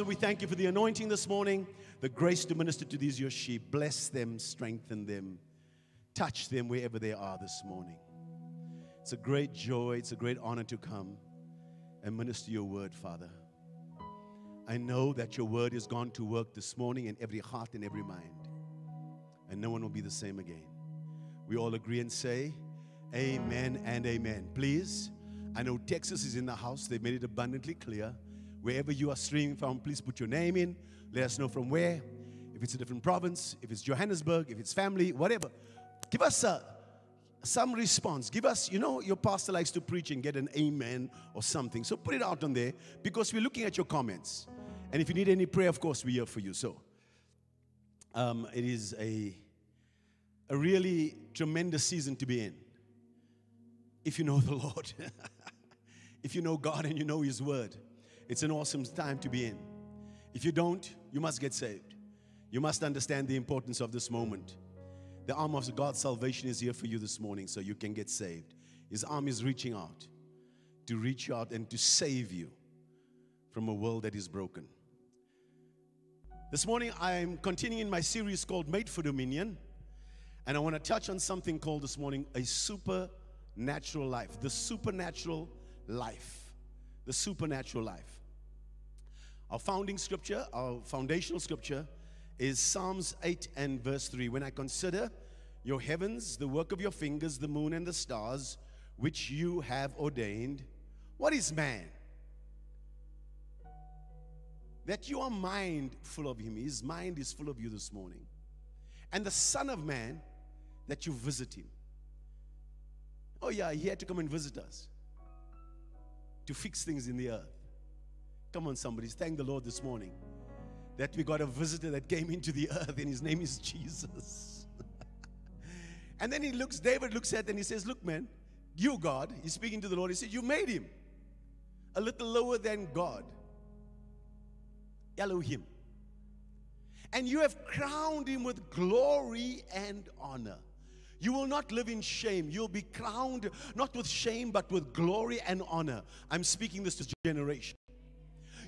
Father, we thank you for the anointing this morning, the grace to minister to these your sheep. Bless them, strengthen them, touch them wherever they are this morning. It's a great joy, it's a great honor to come and minister your word, Father. I know that your word is gone to work this morning in every heart and every mind, and no one will be the same again. We all agree and say, Amen and amen. Please, I know Texas is in the house, they made it abundantly clear. Wherever you are streaming from, please put your name in. Let us know from where. If it's a different province, if it's Johannesburg, if it's family, whatever. Give us a, some response. Give us, you know, your pastor likes to preach and get an amen or something. So put it out on there because we're looking at your comments. And if you need any prayer, of course, we're here for you. So um, it is a, a really tremendous season to be in. If you know the Lord, if you know God and you know His Word. It's an awesome time to be in. If you don't, you must get saved. You must understand the importance of this moment. The arm of God's salvation is here for you this morning so you can get saved. His arm is reaching out to reach out and to save you from a world that is broken. This morning, I'm continuing my series called Made for Dominion, and I want to touch on something called this morning a supernatural life. The supernatural life. The supernatural life. Our founding scripture, our foundational scripture, is Psalms 8 and verse 3. When I consider your heavens, the work of your fingers, the moon and the stars, which you have ordained, what is man? That you are mindful of him. His mind is full of you this morning. And the Son of Man, that you visit him. Oh, yeah, he had to come and visit us to fix things in the earth. Come on, somebody. Thank the Lord this morning that we got a visitor that came into the earth, and his name is Jesus. and then he looks, David looks at and he says, Look, man, you, God, he's speaking to the Lord. He said, You made him a little lower than God, Elohim. And you have crowned him with glory and honor. You will not live in shame. You'll be crowned not with shame, but with glory and honor. I'm speaking this to generation.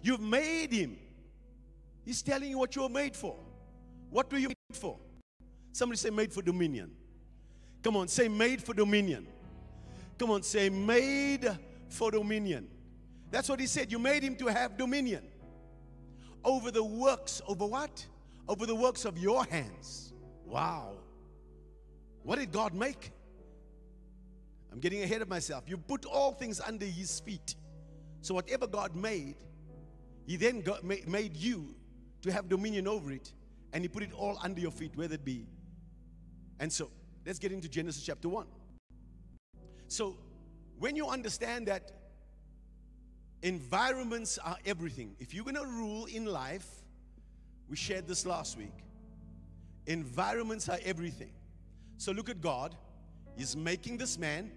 You've made him. He's telling you what you were made for. What were you made for? Somebody say, made for dominion. Come on, say, made for dominion. Come on, say, made for dominion. That's what he said. You made him to have dominion over the works, over what? Over the works of your hands. Wow. What did God make? I'm getting ahead of myself. You put all things under his feet. So whatever God made, he then got, made you to have dominion over it, and He put it all under your feet, whether it be. And so, let's get into Genesis chapter 1. So, when you understand that environments are everything, if you're going to rule in life, we shared this last week. Environments are everything. So, look at God. He's making this man,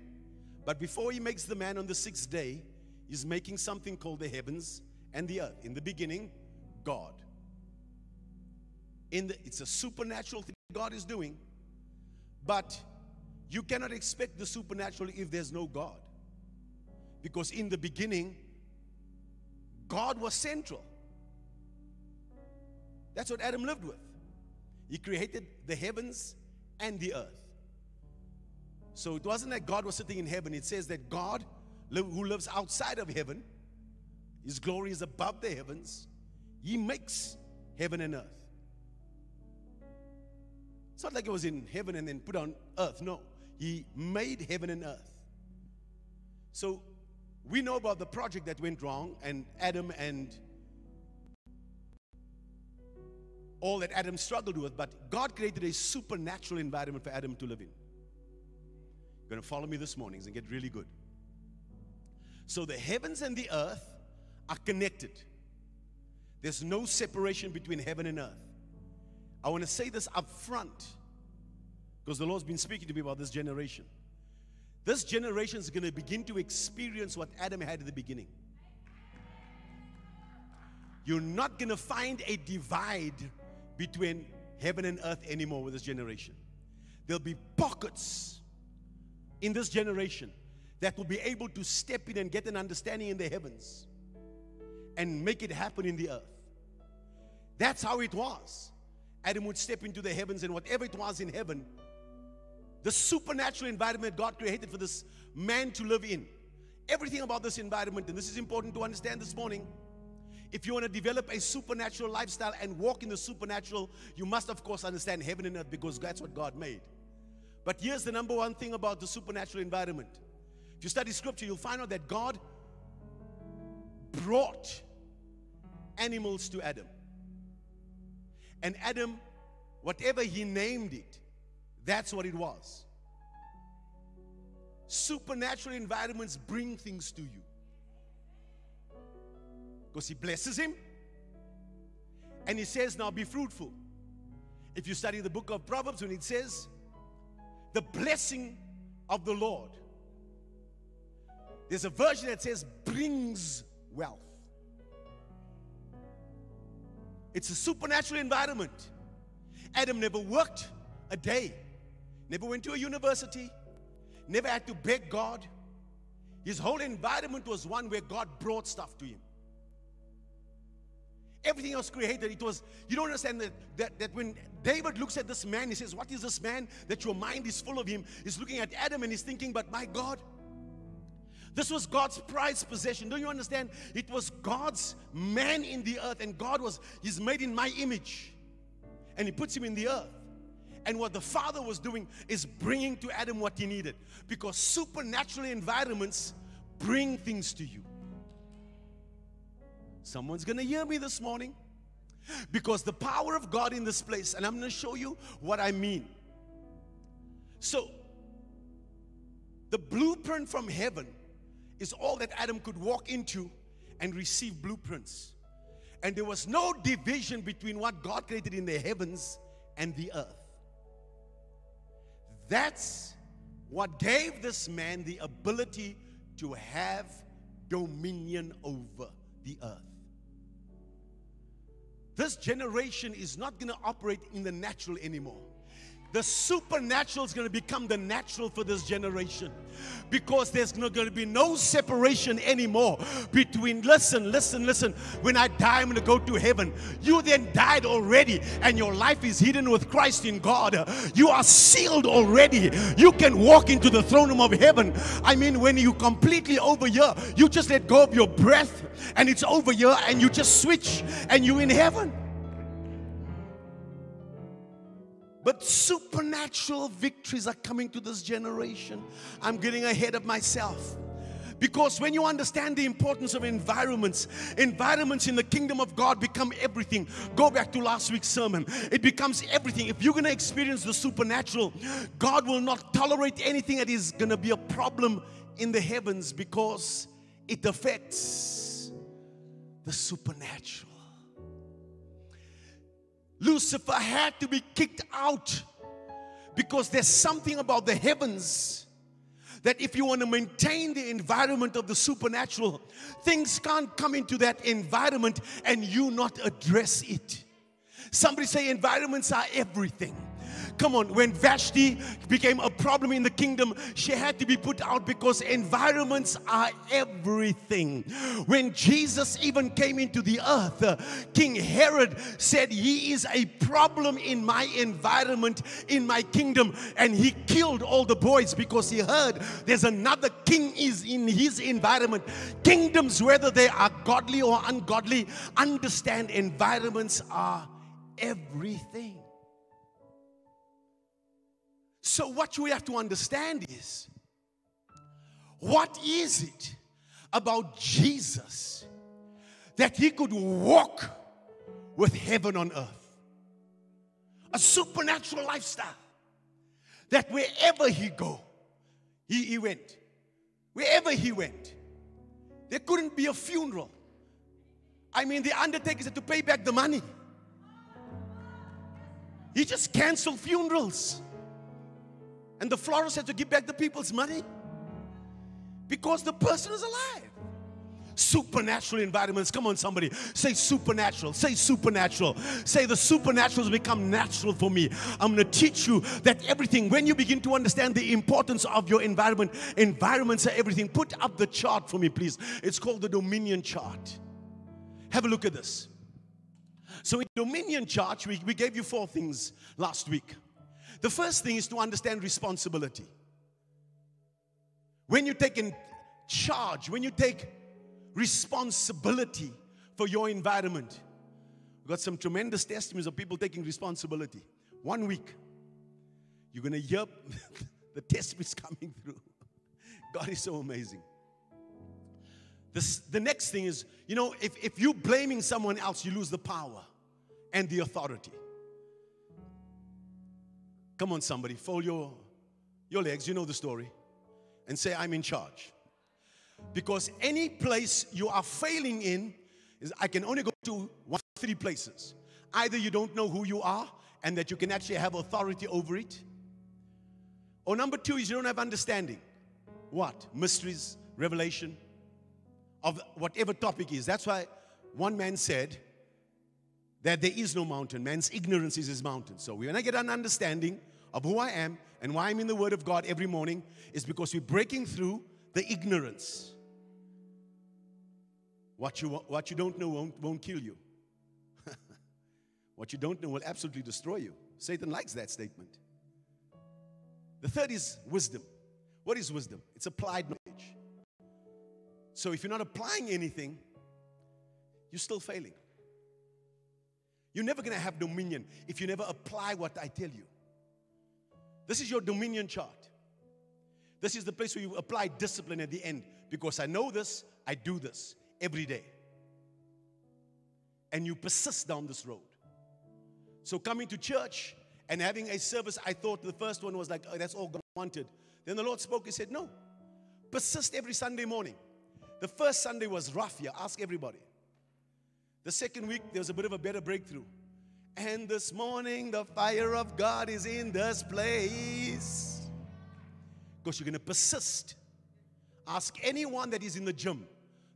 but before He makes the man on the sixth day, He's making something called the heavens and the earth. In the beginning, God. In the, it's a supernatural thing God is doing, but you cannot expect the supernatural if there's no God. Because in the beginning, God was central. That's what Adam lived with. He created the heavens and the earth. So it wasn't that God was sitting in heaven. It says that God, who lives outside of heaven, his glory is above the heavens. He makes heaven and earth. It's not like it was in heaven and then put on earth. No, He made heaven and earth. So we know about the project that went wrong and Adam and all that Adam struggled with, but God created a supernatural environment for Adam to live in. You're going to follow me this morning and get really good. So the heavens and the earth are connected. There's no separation between heaven and earth. I want to say this up front because the Lord's been speaking to me about this generation. This generation is going to begin to experience what Adam had at the beginning. You're not going to find a divide between heaven and earth anymore with this generation. There'll be pockets in this generation that will be able to step in and get an understanding in the heavens and make it happen in the earth. That's how it was. Adam would step into the heavens, and whatever it was in heaven, the supernatural environment God created for this man to live in. Everything about this environment, and this is important to understand this morning. If you want to develop a supernatural lifestyle and walk in the supernatural, you must, of course, understand heaven and earth because that's what God made. But here's the number one thing about the supernatural environment. If you study scripture, you'll find out that God brought animals to Adam. And Adam, whatever he named it, that's what it was. Supernatural environments bring things to you. Because he blesses him. And he says, Now be fruitful. If you study the book of Proverbs, when it says, The blessing of the Lord, there's a version that says, brings wealth. It's a supernatural environment. Adam never worked a day, never went to a university, never had to beg God. His whole environment was one where God brought stuff to him. Everything else created, it was, you don't understand that, that, that when David looks at this man, he says, What is this man that your mind is full of him? He's looking at Adam and he's thinking, But my God, this was God's prized possession. Don't you understand? It was God's man in the earth, and God was, He's made in my image. And He puts him in the earth. And what the Father was doing is bringing to Adam what he needed. Because supernatural environments bring things to you. Someone's gonna hear me this morning. Because the power of God in this place, and I'm gonna show you what I mean. So, the blueprint from heaven is all that Adam could walk into and receive blueprints. And there was no division between what God created in the heavens and the earth. That's what gave this man the ability to have dominion over the earth. This generation is not going to operate in the natural anymore the supernatural is going to become the natural for this generation. Because there's not going to be no separation anymore between listen listen listen. When i die i'm going to go to heaven. You then died already and your life is hidden with christ in god. You are sealed already. You can walk into the throne room of heaven. I mean when you completely over here you just let go of your breath and it's over here and you just switch and you're in heaven But supernatural victories are coming to this generation. I'm getting ahead of myself. Because when you understand the importance of environments, environments in the kingdom of God become everything. Go back to last week's sermon. It becomes everything. If you're going to experience the supernatural, God will not tolerate anything that is going to be a problem in the heavens because it affects the supernatural. Lucifer had to be kicked out because there's something about the heavens that if you want to maintain the environment of the supernatural, things can't come into that environment and you not address it. Somebody say environments are everything. Come on, when Vashti became a problem in the kingdom, she had to be put out because environments are everything. When Jesus even came into the earth, King Herod said, He is a problem in my environment, in my kingdom. And he killed all the boys because he heard there's another king is in his environment. Kingdoms, whether they are godly or ungodly, understand environments are everything. So, what we have to understand is what is it about Jesus that he could walk with heaven on earth? A supernatural lifestyle that wherever he go, he, he went. Wherever he went, there couldn't be a funeral. I mean, the undertakers had to pay back the money. He just canceled funerals. And the florist had to give back the people's money because the person is alive. Supernatural environments. Come on, somebody. Say supernatural. Say supernatural. Say the supernatural has become natural for me. I'm going to teach you that everything, when you begin to understand the importance of your environment, environments are everything. Put up the chart for me, please. It's called the dominion chart. Have a look at this. So, in Dominion Church, we, we gave you four things last week. The first thing is to understand responsibility. When you take in charge, when you take responsibility for your environment, we've got some tremendous testimonies of people taking responsibility. One week, you're going to hear the testimonies coming through. God is so amazing. This, the next thing is, you know, if, if you're blaming someone else, you lose the power and the authority. Come on, somebody, fold your, your legs, you know the story, and say, I'm in charge. Because any place you are failing in, is I can only go to one, three places. Either you don't know who you are and that you can actually have authority over it, or number two is you don't have understanding. What? Mysteries, revelation, of whatever topic is. That's why one man said that there is no mountain. Man's ignorance is his mountain. So when I get an understanding of who I am and why I'm in the Word of God every morning, is because we're breaking through the ignorance. What you, what you don't know won't, won't kill you. what you don't know will absolutely destroy you. Satan likes that statement. The third is wisdom. What is wisdom? It's applied knowledge. So if you're not applying anything, you're still failing. You're never going to have dominion if you never apply what I tell you. This is your dominion chart. This is the place where you apply discipline at the end because I know this, I do this every day. And you persist down this road. So coming to church and having a service, I thought the first one was like, oh, that's all God wanted. Then the Lord spoke, and said, No, persist every Sunday morning. The first Sunday was rough here. Ask everybody. The second week, there was a bit of a better breakthrough. And this morning, the fire of God is in this place. Because you're going to persist. Ask anyone that is in the gym.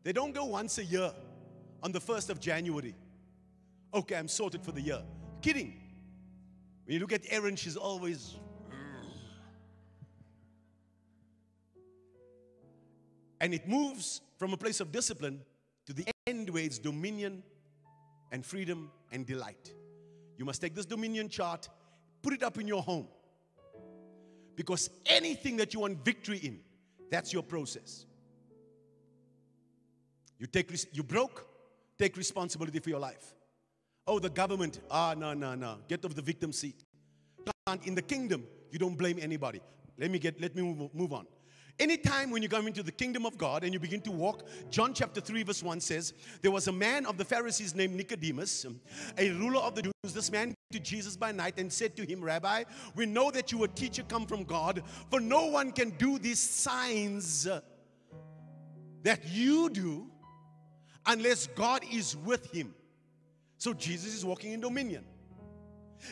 They don't go once a year on the 1st of January. Okay, I'm sorted for the year. Kidding. When you look at Erin, she's always And it moves from a place of discipline to the end where it's dominion and freedom and delight. You must take this dominion chart, put it up in your home. Because anything that you want victory in, that's your process. You take you broke, take responsibility for your life. Oh, the government, ah, no, no, no. Get off the victim seat. And In the kingdom, you don't blame anybody. Let me get let me move, move on. Anytime when you come into the kingdom of God and you begin to walk, John chapter 3, verse 1 says, There was a man of the Pharisees named Nicodemus, a ruler of the Jews. This man came to Jesus by night and said to him, Rabbi, we know that you are a teacher come from God, for no one can do these signs that you do unless God is with him. So Jesus is walking in dominion.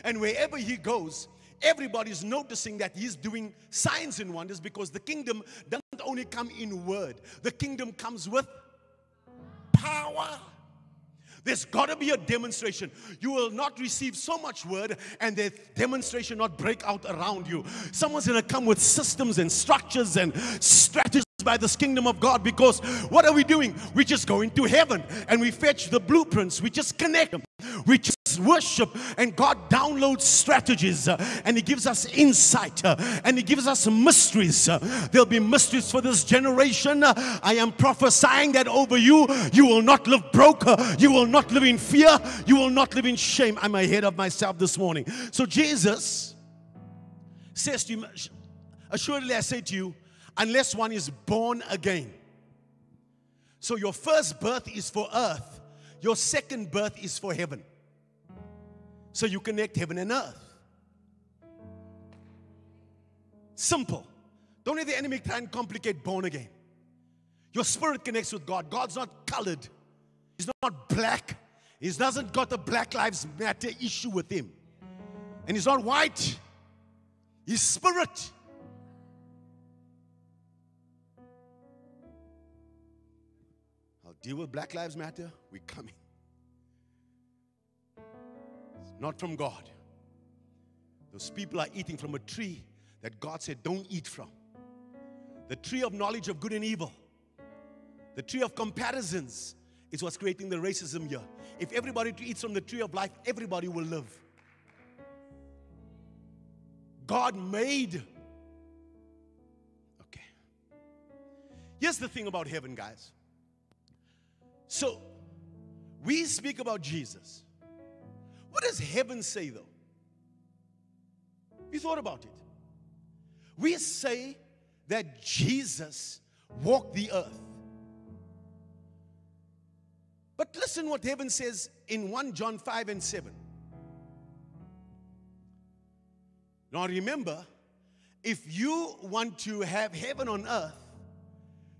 And wherever he goes, everybody's noticing that he's doing signs and wonders because the kingdom doesn't only come in word, the kingdom comes with power. There's got to be a demonstration. You will not receive so much word and the demonstration not break out around you. Someone's going to come with systems and structures and strategies by this kingdom of God because what are we doing? We just go into heaven and we fetch the blueprints. We just connect them. We just worship and God downloads strategies uh, and He gives us insight uh, and He gives us mysteries. Uh, there'll be mysteries for this generation. Uh, I am prophesying that over you. You will not live broke. Uh, you will not live in fear. You will not live in shame. I'm ahead of myself this morning. So Jesus says to you, Assuredly, I say to you, unless one is born again. So your first birth is for earth, your second birth is for heaven. So you connect heaven and earth. Simple. Don't let the enemy try and complicate born again. Your spirit connects with God. God's not colored. He's not black. He doesn't got a Black Lives Matter issue with him. And he's not white. He's spirit. Deal with Black Lives Matter. We're coming It's not from God. Those people are eating from a tree that God said, don't eat from. The tree of knowledge of good and evil, the tree of comparisons is what's creating the racism here. If everybody eats from the tree of life, everybody will live. God made. Okay. Here's the thing about heaven, guys. So, we speak about Jesus. What does heaven say, though? You thought about it. We say that Jesus walked the earth. But listen what heaven says in 1 John 5 and 7. Now remember, if you want to have heaven on earth,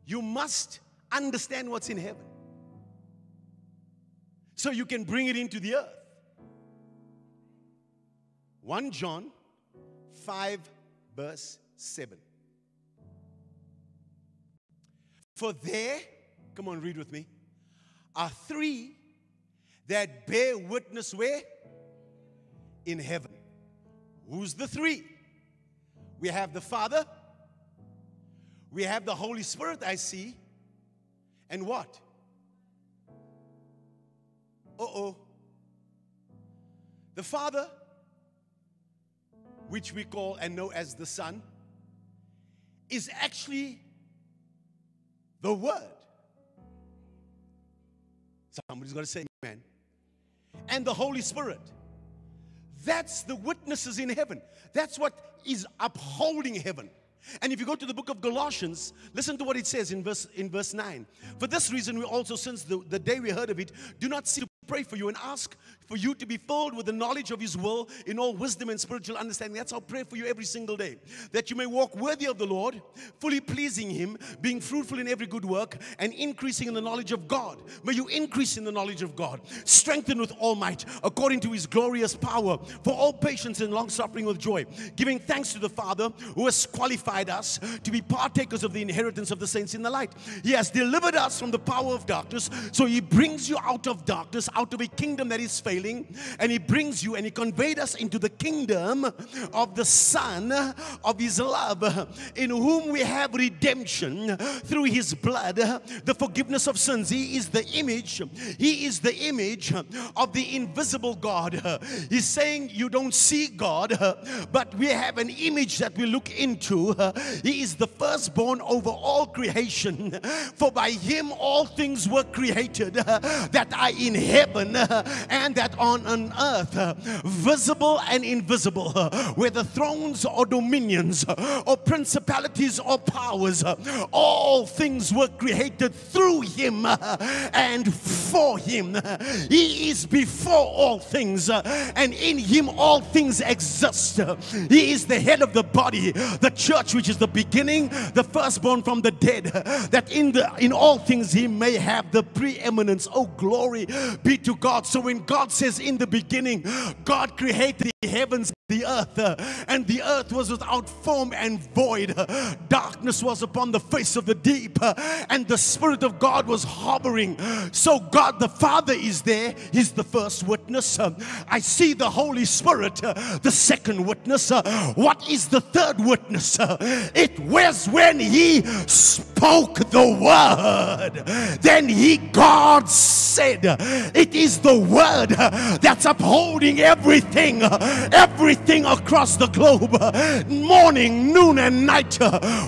you must understand what's in heaven. So you can bring it into the earth. 1 John 5, verse 7. For there, come on, read with me, are three that bear witness where? In heaven. Who's the three? We have the Father, we have the Holy Spirit, I see, and what? Oh. The Father, which we call and know as the Son, is actually the Word. Somebody's got to say amen. And the Holy Spirit. That's the witnesses in heaven. That's what is upholding heaven. And if you go to the book of Galatians, listen to what it says in verse in verse 9. For this reason, we also, since the, the day we heard of it, do not see to pray for you and ask for you to be filled with the knowledge of His will in all wisdom and spiritual understanding. That's our prayer for you every single day. That you may walk worthy of the Lord, fully pleasing Him, being fruitful in every good work, and increasing in the knowledge of God. May you increase in the knowledge of God, strengthened with all might, according to His glorious power, for all patience and long suffering with joy, giving thanks to the Father who has qualified us to be partakers of the inheritance of the saints in the light. He has delivered us from the power of darkness, so He brings you out of darkness, out of a kingdom that is failing, and He brings you and He conveyed us into the kingdom of the Son of His love, in whom we have redemption through His blood, the forgiveness of sins. He is the image, He is the image of the invisible God. He's saying you don't see God, but we have an image that we look into. He is the firstborn over all creation, for by Him all things were created that are in heaven and that on an earth, visible and invisible, whether thrones or dominions or principalities or powers, all things were created through him and for him. He is before all things, and in him all things exist. He is the head of the body, the church, which is the beginning, the firstborn from the dead, that in the in all things he may have the preeminence. Oh, glory be to God. So when God says in the beginning, God created the heavens the earth and the earth was without form and void darkness was upon the face of the deep and the spirit of god was hovering so god the father is there. He's the first witness. I see the holy spirit the second witness. What is the third witness? It was when he spoke the word. Then he god said it is the word that's upholding everything everything across the globe, morning, noon, and night.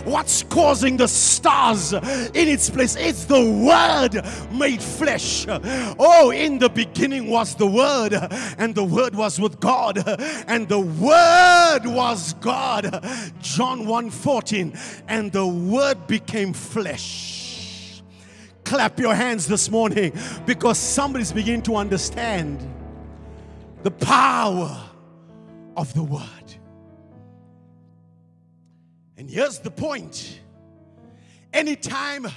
What's causing the stars in its place? It's the Word made flesh. Oh, in the beginning was the Word, and the Word was with God, and the Word was God. John 1 14, and the Word became flesh. Clap your hands this morning because somebody's beginning to understand the power of the word. And here's the point anytime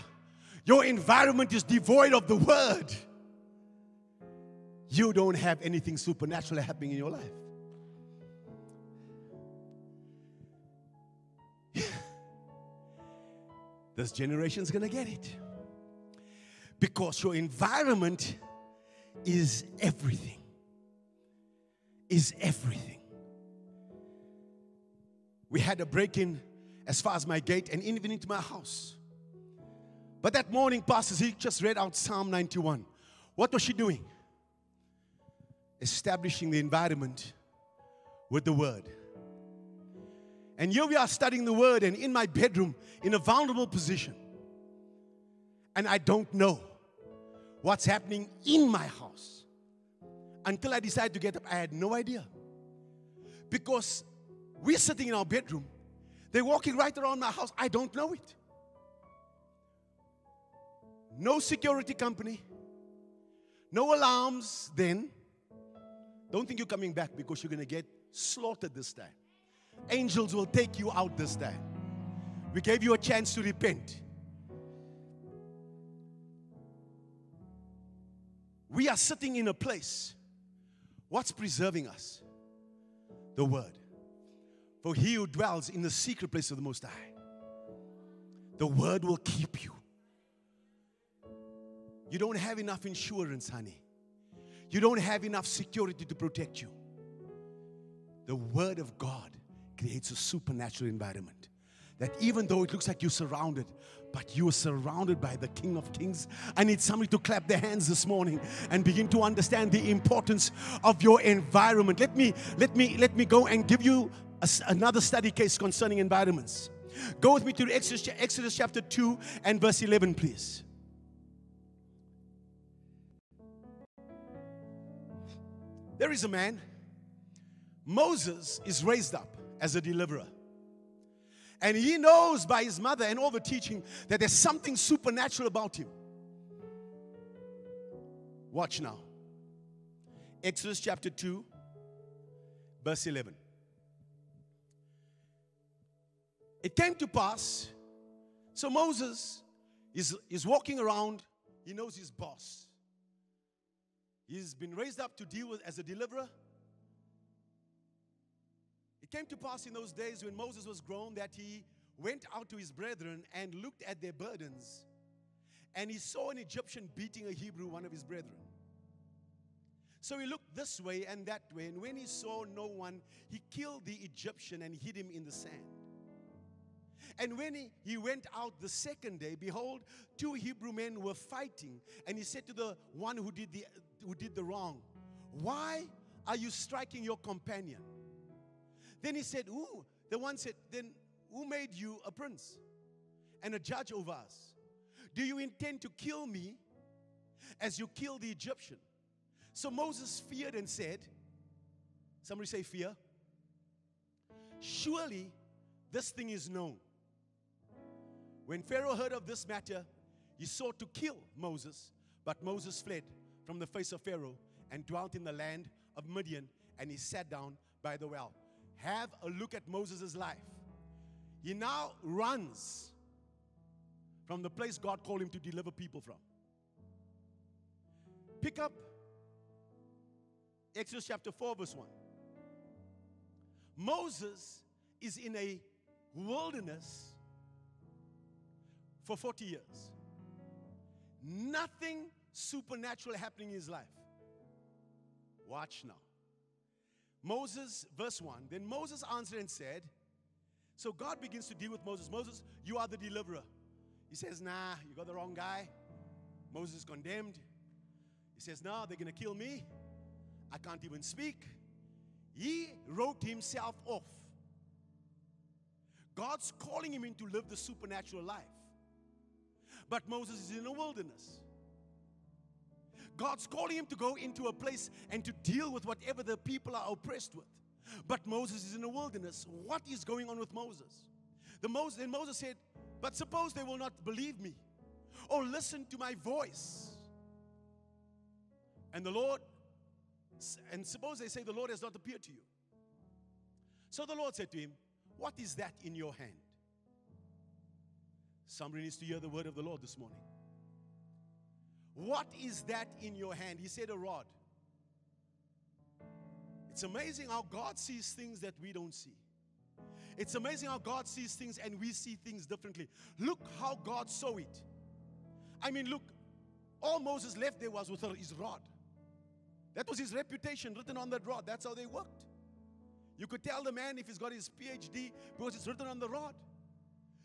your environment is devoid of the word, you don't have anything supernatural happening in your life. this generation's gonna get it because your environment is everything. Is everything. We had a break in as far as my gate and even into my house. But that morning, Pastor Zeke just read out Psalm 91. What was she doing? Establishing the environment with the word. And here we are studying the word, and in my bedroom, in a vulnerable position. And I don't know what's happening in my house. Until I decided to get up, I had no idea. Because we're sitting in our bedroom, they're walking right around my house. I don't know it. No security company, no alarms then. Don't think you're coming back because you're going to get slaughtered this time. Angels will take you out this time. We gave you a chance to repent. We are sitting in a place. What's preserving us? The Word. For he who dwells in the secret place of the Most High, the Word will keep you. You don't have enough insurance, honey. You don't have enough security to protect you. The Word of God creates a supernatural environment that even though it looks like you're surrounded, but you are surrounded by the King of Kings. I need somebody to clap their hands this morning and begin to understand the importance of your environment. Let me let me let me go and give you a, another study case concerning environments. Go with me to Exodus, Exodus chapter 2 and verse 11, please. There is a man, Moses is raised up as a deliverer. And he knows by his mother and all the teaching that there's something supernatural about him. Watch now. Exodus chapter 2, verse 11. It came to pass, so Moses is, is walking around, he knows his boss. He's been raised up to deal with as a deliverer. Came to pass in those days when Moses was grown that he went out to his brethren and looked at their burdens. And he saw an Egyptian beating a Hebrew, one of his brethren. So he looked this way and that way, and when he saw no one, he killed the Egyptian and hid him in the sand. And when he, he went out the second day, behold, two Hebrew men were fighting. And he said to the one who did the, who did the wrong, Why are you striking your companion? Then he said, Ooh, the one said, Then who made you a prince and a judge over us? Do you intend to kill me as you killed the Egyptian? So Moses feared and said, Somebody say, Fear. Surely this thing is known. When Pharaoh heard of this matter, he sought to kill Moses, but Moses fled from the face of Pharaoh and dwelt in the land of Midian, and he sat down by the well. Have a look at Moses' life. He now runs from the place God called him to deliver people from. Pick up Exodus chapter 4, verse 1. Moses is in a wilderness for 40 years. Nothing supernatural happening in his life. Watch now. Moses, verse 1. Then Moses answered and said, So God begins to deal with Moses. Moses, you are the deliverer. He says, Nah, you got the wrong guy. Moses is condemned. He says, No, they're going to kill me. I can't even speak. He wrote himself off. God's calling him in to live the supernatural life. But Moses is in a wilderness. God's calling him to go into a place and to deal with whatever the people are oppressed with. But Moses is in a wilderness. What is going on with Moses? The Moses then Moses said, But suppose they will not believe me or listen to my voice. And the Lord, and suppose they say the Lord has not appeared to you. So the Lord said to him, What is that in your hand? Somebody needs to hear the word of the Lord this morning. What is that in your hand? He said, A rod. It's amazing how God sees things that we don't see. It's amazing how God sees things and we see things differently. Look how God saw it. I mean, look, all Moses left there was with his rod. That was his reputation written on that rod. That's how they worked. You could tell the man if he's got his PhD because it's written on the rod.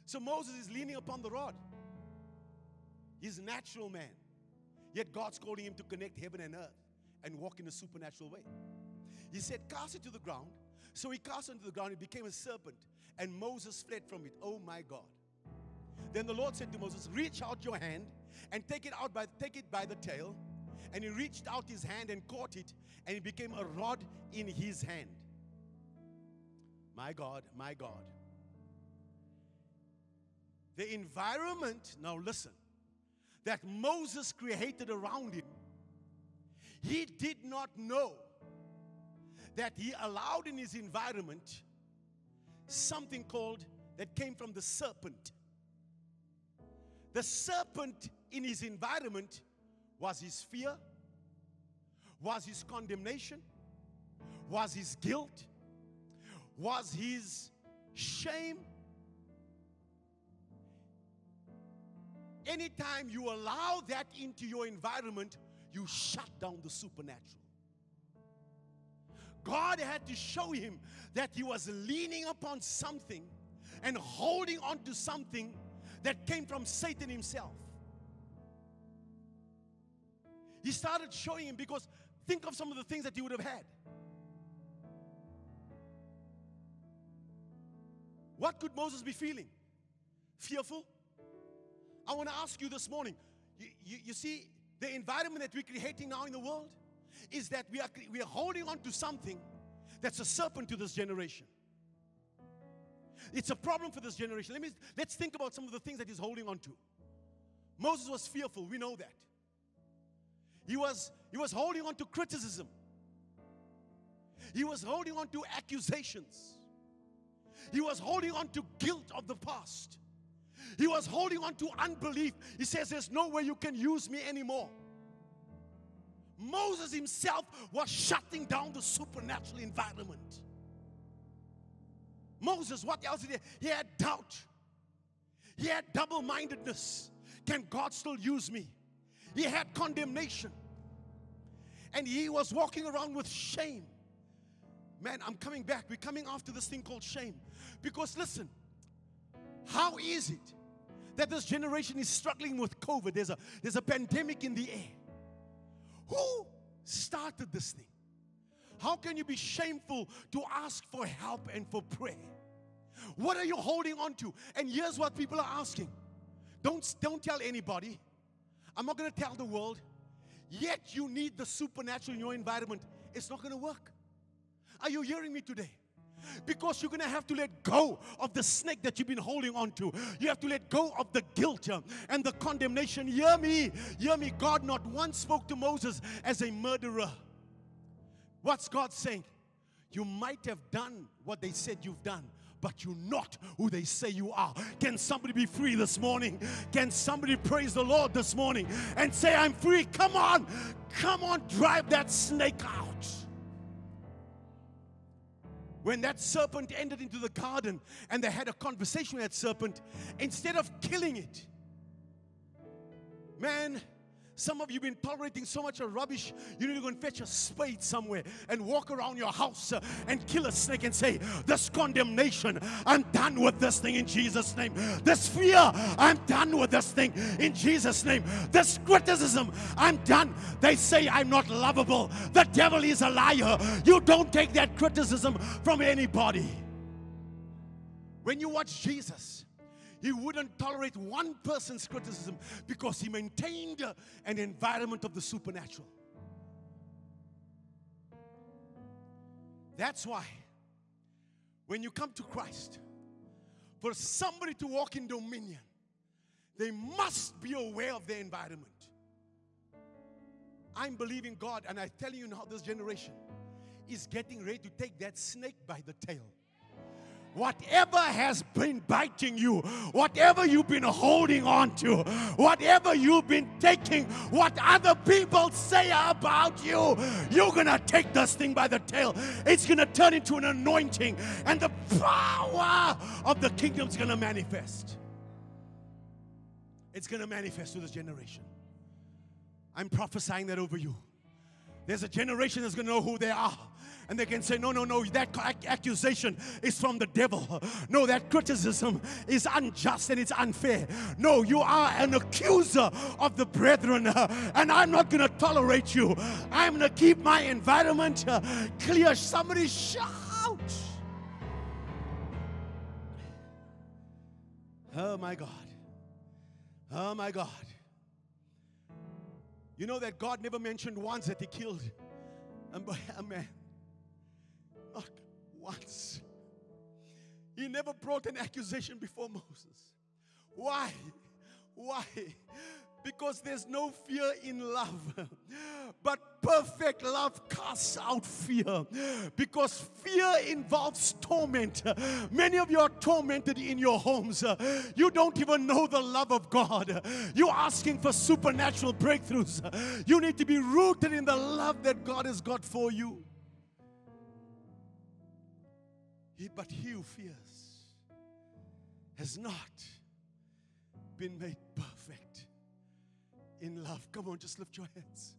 So Moses is leaning upon the rod. He's a natural man. Yet God's calling him to connect heaven and earth and walk in a supernatural way. He said, Cast it to the ground. So he cast it to the ground, it became a serpent, and Moses fled from it. Oh my God. Then the Lord said to Moses, Reach out your hand and take it out by take it by the tail. And he reached out his hand and caught it, and it became a rod in his hand. My God, my God. The environment, now listen, that Moses created around him, he did not know that he allowed in his environment something called that came from the serpent. The serpent in his environment was his fear, was his condemnation, was his guilt, was his shame. Anytime you allow that into your environment, you shut down the supernatural. God had to show him that he was leaning upon something and holding on to something that came from Satan himself. He started showing him because think of some of the things that he would have had. What could Moses be feeling? Fearful? I want to ask you this morning. You, you, you, see, the environment that we're creating now in the world is that we are, we are holding on to something that's a serpent to this generation. It's a problem for this generation. Let me, let's think about some of the things that he's holding on to. Moses was fearful, we know that. He was, he was holding on to criticism. He was holding on to accusations. He was holding on to guilt of the past. He was holding on to unbelief. He says, There's no way you can use me anymore. Moses himself was shutting down the supernatural environment. Moses, what else did he? He had doubt. He had double mindedness. Can God still use me? He had condemnation. And he was walking around with shame. Man, I'm coming back. We're coming after this thing called shame. Because listen, how is it that this generation is struggling with COVID? There's a, there's a pandemic in the air. Who started this thing? How can you be shameful to ask for help and for prayer? What are you holding on to? And here's what people are asking. Don't, don't tell anybody. I'm not going to tell the world. Yet you need the supernatural in your environment. It's not going to work. Are you hearing me today? Because you're going to have to let go of the snake that you've been holding on to. You have to let go of the guilt and the condemnation. Hear me, hear me. God not once spoke to Moses as a murderer. What's God saying? You might have done what they said you've done, but you're not who they say you are. Can somebody be free this morning? Can somebody praise the Lord this morning and say, I'm free? Come on, come on, drive that snake out. When that serpent entered into the garden and they had a conversation with that serpent, instead of killing it, man, some of you have been tolerating so much of rubbish, you need to go and fetch a spade somewhere and walk around your house uh, and kill a snake and say, This condemnation, I'm done with this thing in Jesus' name. This fear, I'm done with this thing in Jesus' name. This criticism, I'm done. They say I'm not lovable. The devil is a liar. You don't take that criticism from anybody. When you watch Jesus, he wouldn't tolerate one person's criticism because he maintained uh, an environment of the supernatural. That's why when you come to Christ, for somebody to walk in dominion, they must be aware of their environment. I'm believing God, and I tell you now, this generation is getting ready to take that snake by the tail whatever has been biting you, whatever you've been holding on to, whatever you've been taking, what other people say about you, you're gonna take this thing by the tail. It's gonna turn into an anointing, and the power of the kingdom's gonna manifest. It's gonna manifest to this generation. I'm prophesying that over you There's a generation that's to know who they are. And they can say, no, no, no, that accusation is from the devil. No, that criticism is unjust and it's unfair. No, you are an accuser of the brethren, and I'm not going to tolerate you. I'm going to keep my environment uh, clear. Somebody shout. Oh my God. Oh my God. You know that God never mentioned once that He killed a man. Not once. He never brought an accusation before Moses. Why? Why? Because there's no fear in love. But perfect love casts out fear. Because fear involves torment. Many of you are tormented in your homes. You don't even know the love of God. You're asking for supernatural breakthroughs. You need to be rooted in the love that God has got for you. But he who fears has not been made perfect in love. Come on, just lift your hands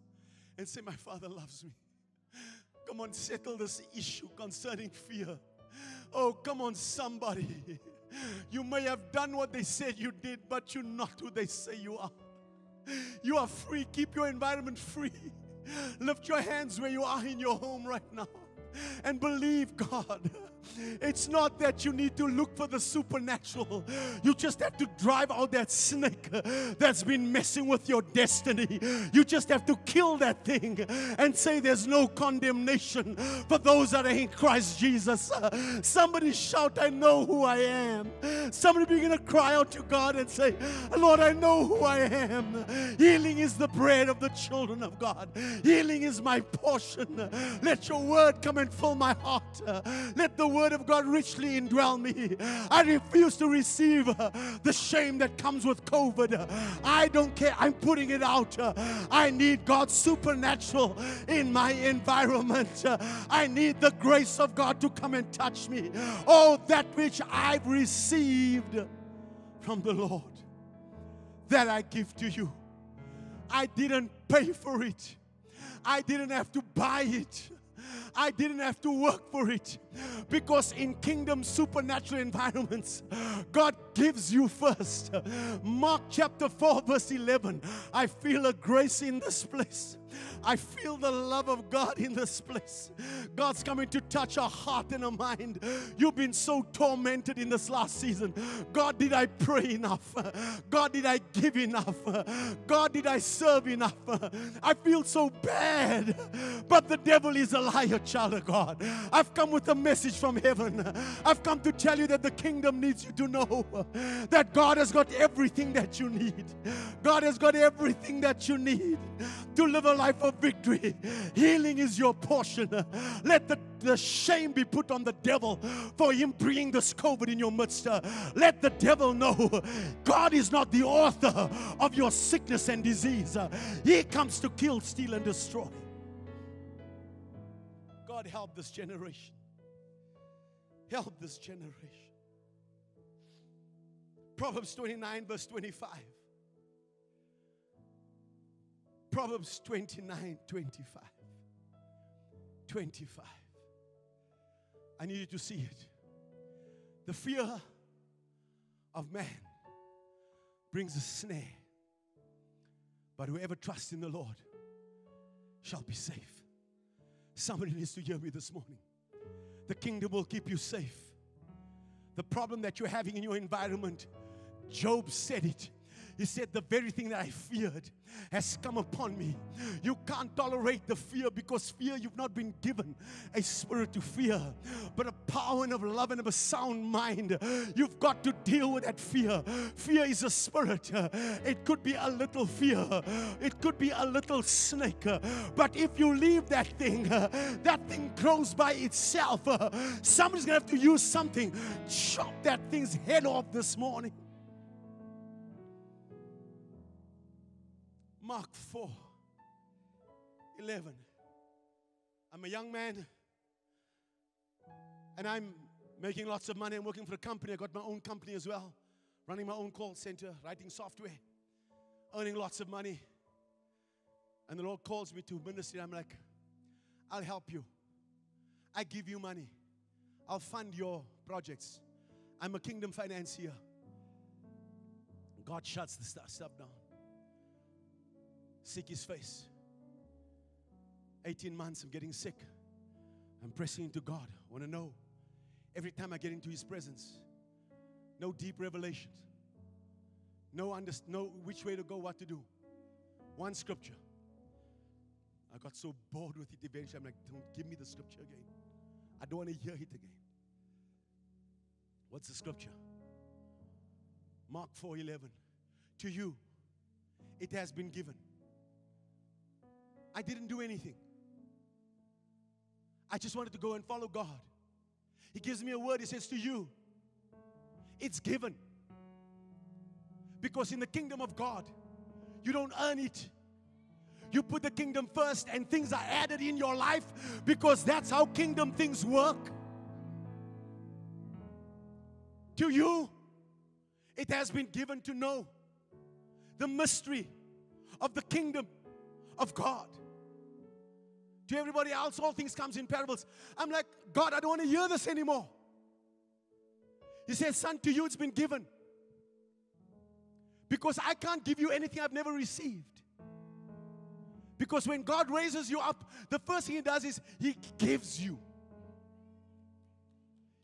and say, My Father loves me. Come on, settle this issue concerning fear. Oh, come on, somebody. You may have done what they said you did, but you're not who they say you are. You are free. Keep your environment free. Lift your hands where you are in your home right now and believe God. It's not that you need to look for the supernatural. You just have to drive out that snake that's been messing with your destiny. You just have to kill that thing and say there's no condemnation for those that are in Christ Jesus. Somebody shout, I know who I am. Somebody begin to cry out to God and say, Lord, I know who I am. Healing is the bread of the children of God. Healing is my portion. Let your word come and fill my heart. Let the word of God richly indwell me. I refuse to receive uh, the shame that comes with COVID. I don't care. I'm putting it out. I need God's supernatural in my environment. I need the grace of God to come and touch me. Oh, that which I've received from the Lord, that I give to you. I didn't pay for it. I didn't have to buy it. I didn't have to work for it. Because in kingdom supernatural environments, God gives you first. Mark chapter 4, verse 11. I feel a grace in this place. I feel the love of God in this place. God's coming to touch our heart and our mind. You've been so tormented in this last season. God, did I pray enough? God, did I give enough? God, did I serve enough? I feel so bad. But the devil is a liar, child of God. I've come with a message from heaven. I've come to tell you that the kingdom needs you to know that God has got everything that you need. God has got everything that you need to live a life of victory. Healing is your portion. Let the, the shame be put on the devil for him bringing this COVID in your midst. Let the devil know God is not the author of your sickness and disease. He comes to kill, steal, and destroy. God help this generation. Help this generation. Proverbs 29, verse 25. Proverbs 29 25. 25. I need you to see it. The fear of man brings a snare, but whoever trusts in the Lord shall be safe. Somebody needs to hear me this morning. The kingdom will keep you safe. The problem that you're having in your environment, Job said it. He said, The very thing that I feared has come upon me. You can't tolerate the fear because fear, you've not been given a spirit to fear, but a power and of love and of a sound mind. You've got to deal with that fear. Fear is a spirit. It could be a little fear, it could be a little snake. But if you leave that thing, that thing grows by itself. Somebody's gonna have to use something. Chop that thing's head off this morning. Mark 4 11. I'm a young man and I'm making lots of money. I'm working for a company. I got my own company as well, running my own call center, writing software, earning lots of money. And the Lord calls me to ministry. I'm like, I'll help you. I give you money. I'll fund your projects. I'm a kingdom financier. God shuts the stuff down. Seek his face. 18 months of getting sick. I'm pressing into God. I want to know every time I get into his presence. No deep revelations. No, under, no which way to go, what to do. One scripture. I got so bored with it eventually. I'm like, don't give me the scripture again. I don't want to hear it again. What's the scripture? Mark 4:11. To you it has been given. I didn't do anything. I just wanted to go and follow God. He gives me a word. He says to you, it's given. Because in the kingdom of God, you don't earn it. You put the kingdom first, and things are added in your life because that's how kingdom things work. To you, it has been given to know the mystery of the kingdom of God. To everybody else, all things comes in parables. I'm like, God, I don't want to hear this anymore. He says, Son, to you it's been given. Because I can't give you anything I've never received. Because when God raises you up, the first thing He does is He gives you.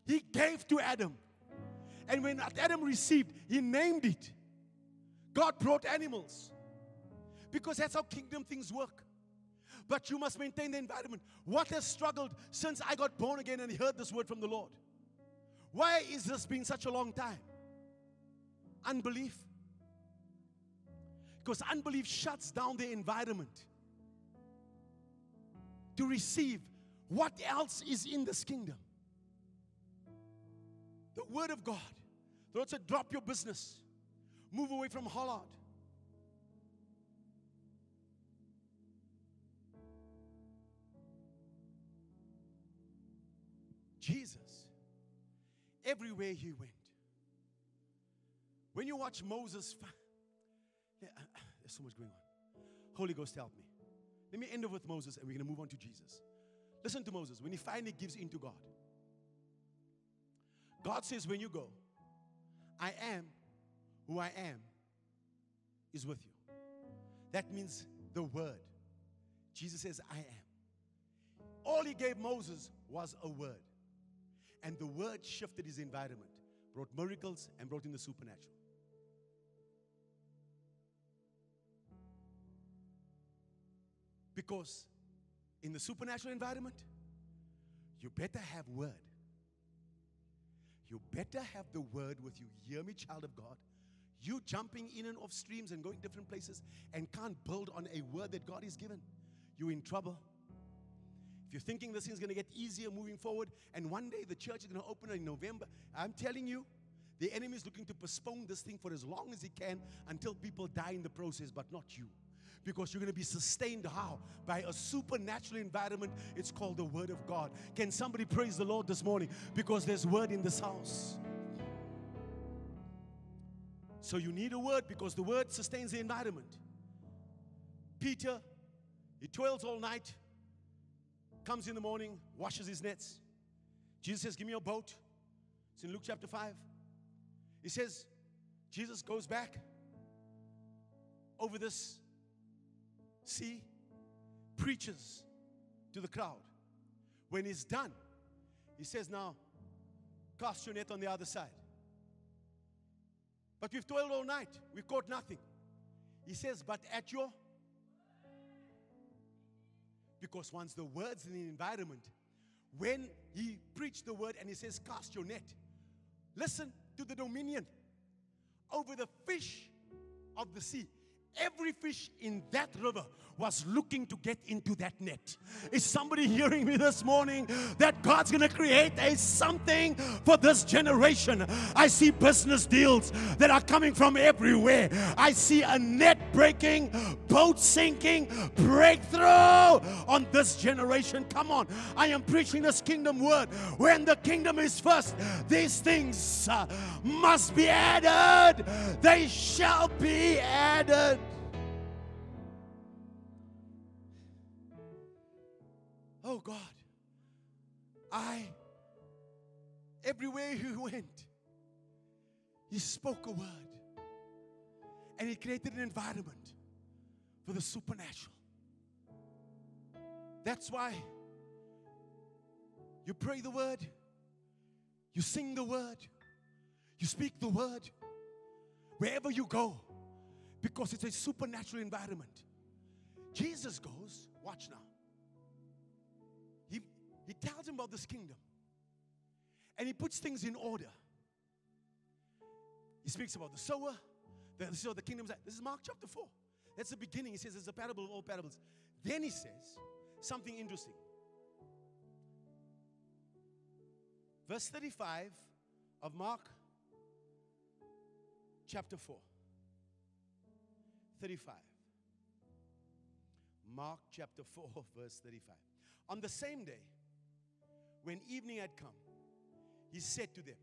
He gave to Adam. And when Adam received, he named it. God brought animals. Because that's how kingdom things work. But you must maintain the environment. What has struggled since I got born again and heard this word from the Lord? Why is this been such a long time? Unbelief. Because unbelief shuts down the environment to receive what else is in this kingdom. The Word of God. The Lord said, drop your business, move away from Hollard. Jesus, everywhere he went. When you watch Moses, uh, uh, there's so much going on. Holy Ghost, help me. Let me end up with Moses and we're going to move on to Jesus. Listen to Moses when he finally gives in to God. God says, when you go, I am who I am is with you. That means the word. Jesus says, I am. All he gave Moses was a word. And the word shifted his environment, brought miracles, and brought in the supernatural. Because in the supernatural environment, you better have word. You better have the word with you. Hear me, child of God. You jumping in and off streams and going different places and can't build on a word that God has given. You're in trouble. You're thinking this thing's going to get easier moving forward, and one day the church is going to open in November, I'm telling you, the enemy is looking to postpone this thing for as long as he can until people die in the process, but not you because you're going to be sustained how? By a supernatural environment. It's called the Word of God. Can somebody praise the Lord this morning? Because there's Word in this house. So you need a Word because the Word sustains the environment. Peter, he toils all night, comes in the morning, washes his nets. Jesus says, Give me your boat. It's in Luke chapter 5. He says, Jesus goes back over this sea, preaches to the crowd. When he's done, he says, Now, cast your net on the other side. But we've toiled all night, we caught nothing. He says, But at your because once the words in the environment, when he preached the word and he says, Cast your net, listen to the dominion over the fish of the sea. Every fish in that river was looking to get into that net. Is somebody hearing me this morning that God's going to create a something for this generation? I see business deals that are coming from everywhere. I see a net breaking, boat sinking, breakthrough on this generation. Come on, I am preaching this kingdom word. When the kingdom is first, these things uh, must be added. They shall be added. Oh God, I, everywhere he went, he spoke a word and he created an environment for the supernatural. That's why you pray the word, you sing the word, you speak the word wherever you go because it's a supernatural environment. Jesus goes, watch now. He, tells him about this kingdom and he puts things in order. He speaks about the sower, the, so the kingdom's. This is Mark chapter 4. That's the beginning. He says it's a parable of all parables. Then he says something interesting. Verse 35 of Mark chapter 4. 35. Mark chapter 4, verse 35. On the same day, when evening had come, he said to them,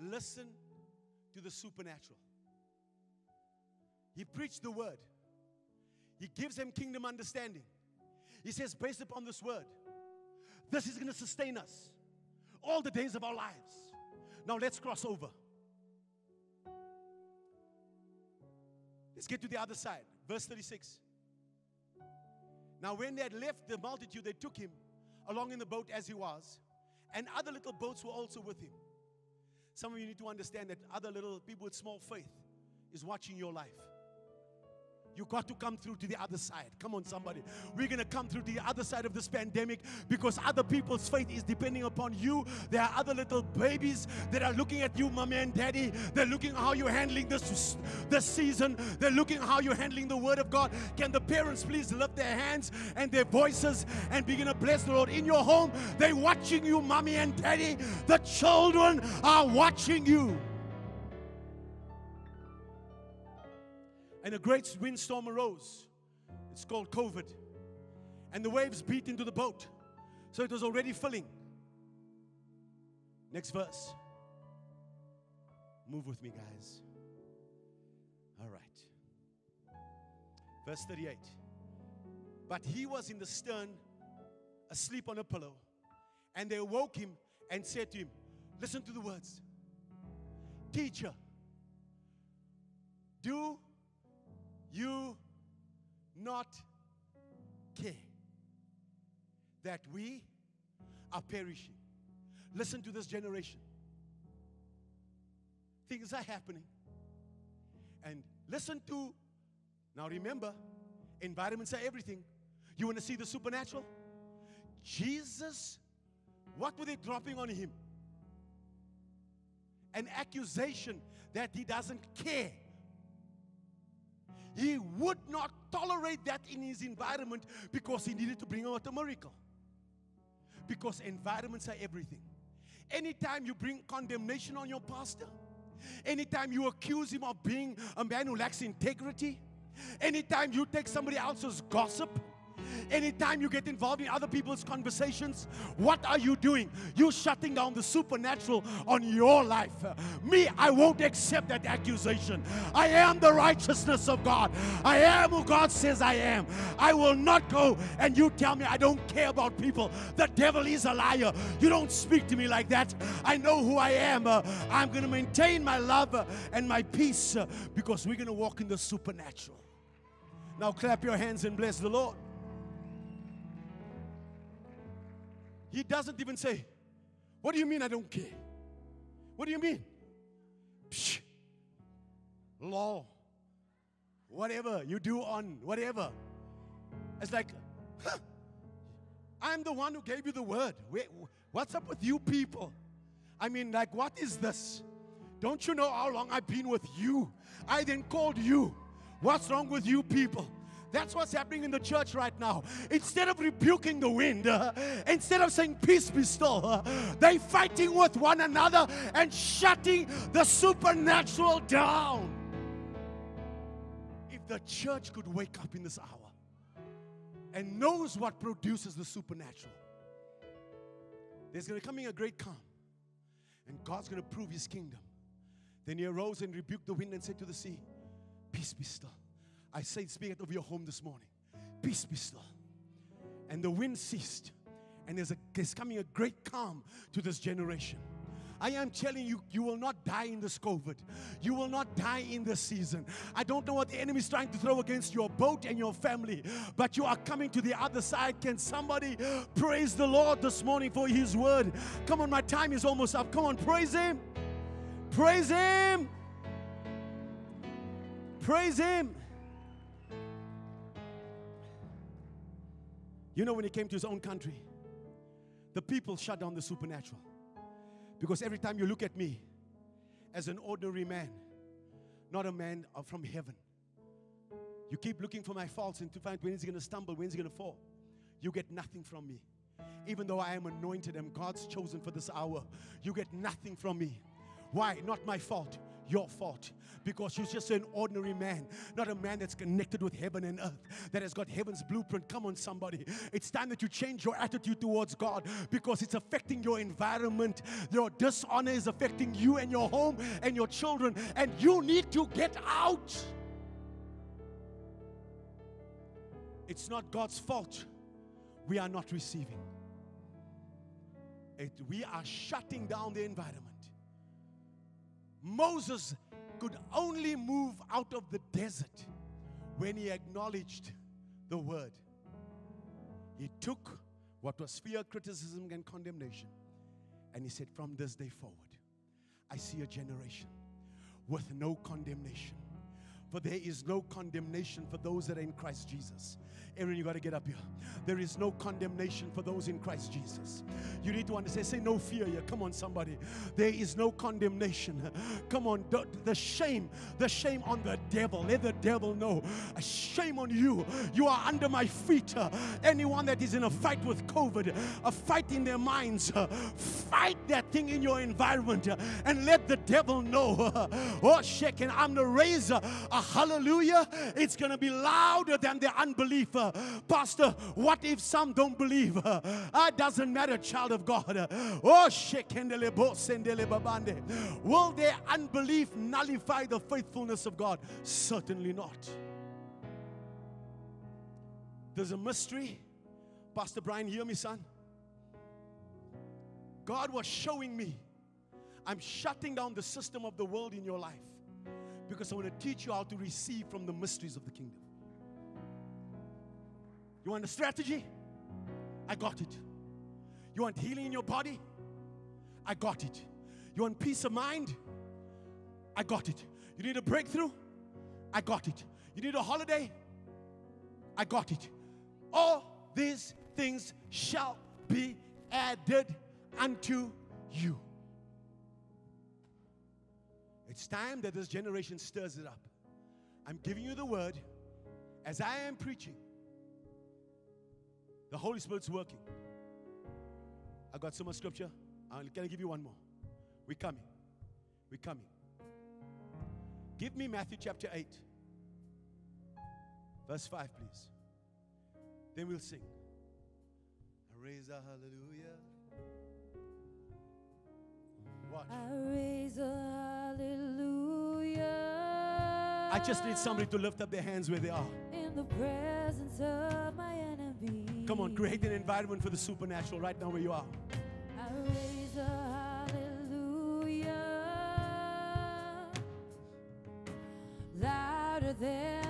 Listen to the supernatural. He preached the word, he gives them kingdom understanding. He says, Based upon this word, this is going to sustain us all the days of our lives. Now let's cross over. Let's get to the other side. Verse 36. Now, when they had left the multitude, they took him along in the boat as he was, and other little boats were also with him. Some of you need to understand that other little people with small faith is watching your life. You got to come through to the other side. Come on, somebody. We're going to come through to the other side of this pandemic because other people's faith is depending upon you. There are other little babies that are looking at you, mommy and daddy. They're looking how you're handling this, this season. They're looking how you're handling the word of God. Can the parents please lift their hands and their voices and begin to bless the Lord? In your home, they're watching you, mommy and daddy. The children are watching you. And a great windstorm arose. It's called COVID. And the waves beat into the boat. So it was already filling. Next verse. Move with me, guys. All right. Verse 38. But he was in the stern, asleep on a pillow. And they awoke him and said to him, Listen to the words Teacher, do you not care that we are perishing? Listen to this generation. Things are happening. And listen to, now remember, environments are everything. You want to see the supernatural? Jesus, what were they dropping on him? An accusation that he doesn't care he would not tolerate that in his environment because he needed to bring out a miracle. Because environments are everything. Anytime you bring condemnation on your pastor, anytime you accuse him of being a man who lacks integrity, anytime you take somebody else's gossip, Anytime you get involved in other people's conversations, what are you doing? You're shutting down the supernatural on your life. Me, I won't accept that accusation. I am the righteousness of God. I am who God says I am. I will not go and you tell me I don't care about people. The devil is a liar. You don't speak to me like that. I know who I am. I'm going to maintain my love and my peace because we're going to walk in the supernatural. Now clap your hands and bless the Lord. He doesn't even say, What do you mean I don't care? What do you mean? Psh, law. Whatever you do on whatever. It's like, huh, I'm the one who gave you the word. Wait, what's up with you people? I mean, like, what is this? Don't you know how long I've been with you? I then called you. What's wrong with you people? That's what's happening in the church right now. Instead of rebuking the wind, uh, instead of saying, Peace be still, uh, they're fighting with one another and shutting the supernatural down. If the church could wake up in this hour and knows what produces the supernatural, there's going to come in a great calm, and God's going to prove his kingdom. Then he arose and rebuked the wind and said to the sea, Peace be still. I say, speak it over your home this morning. Peace be still. and the wind ceased, and there's, a, there's coming a great calm to this generation. I am telling you, you will not die in this COVID. You will not die in this season. I don't know what the enemy is trying to throw against your boat and your family, but you are coming to the other side. Can somebody praise the Lord this morning for his word? Come on, my time is almost up. Come on, praise him. Praise him. Praise him. You know, when he came to his own country, the people shut down the supernatural. Because every time you look at me as an ordinary man, not a man from heaven, you keep looking for my faults and to find when he's going to stumble, when he's going to fall. You get nothing from me. Even though I am anointed and God's chosen for this hour, you get nothing from me. Why? Not my fault your fault because you're just an ordinary man, not a man that's connected with heaven and earth, that has got heaven's blueprint. Come on, somebody. It's time that you change your attitude towards God because it's affecting your environment. Your dishonor is affecting you and your home and your children, and you need to get out. It's not God's fault. We are not receiving. It, we are shutting down the environment. Moses could only move out of the desert when he acknowledged the word. He took what was fear, criticism, and condemnation, and he said, From this day forward, I see a generation with no condemnation. For there is no condemnation for those that are in Christ Jesus. Aaron, you got to get up here. There is no condemnation for those in Christ Jesus. You need to understand. Say no fear here. Come on, somebody. There is no condemnation. Come on. The, shame, the shame on the devil. Let the devil know. Shame on you. You are under my feet. anyone that is in a fight with COVID, a fight in their minds, fight that thing in your environment and let the devil know. oh, shaking. I'm the raiser. A hallelujah. It's going to be louder than the unbeliever. Pastor, what if some don't believe? Uh, it doesn't matter, child of God. Oh, Will their unbelief nullify the faithfulness of God? Certainly not. There's a mystery. Pastor Brian, hear me, son. God was showing me I'm shutting down the system of the world in your life because I want to teach you how to receive from the mysteries of the kingdom. You want a strategy? I got it. You want healing in your body? I got it. You want peace of mind? I got it. You need a breakthrough? I got it. You need a holiday? I got it. All these things shall be added unto you. It's time that this generation stirs it up. I'm giving you the word as I am preaching. The Holy Spirit's working. I got so much scripture. Uh, can I give you one more? We're coming. We're coming. Give me Matthew chapter 8, verse 5, please. Then we'll sing. I raise a hallelujah. Watch. I raise a hallelujah. I just need somebody to lift up their hands where they are. In the presence of my enemy. Come on, create an environment for the supernatural right now where you are. I raise a hallelujah louder than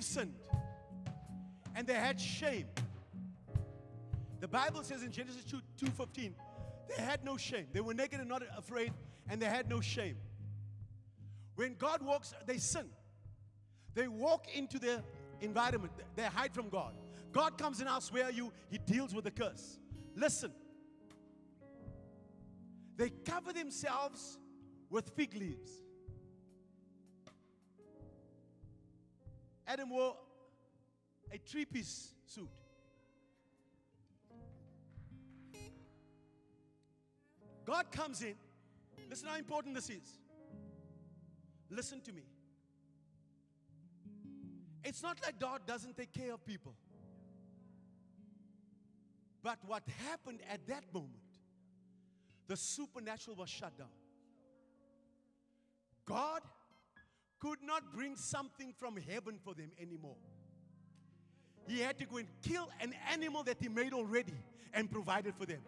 Eve sinned and they had shame. The Bible says in Genesis 2 2:15, they had no shame. They were naked and not afraid, and they had no shame. When God walks, they sin. They walk into their environment, they hide from God. God comes in house where you, He deals with the curse. Listen. They cover themselves with fig leaves. Adam wore a three piece suit. God comes in. Listen how important this is. Listen to me. It's not like God doesn't take care of people. But what happened at that moment, the supernatural was shut down. God could not bring something from heaven for them anymore. He had to go and kill an animal that he made already and provided for them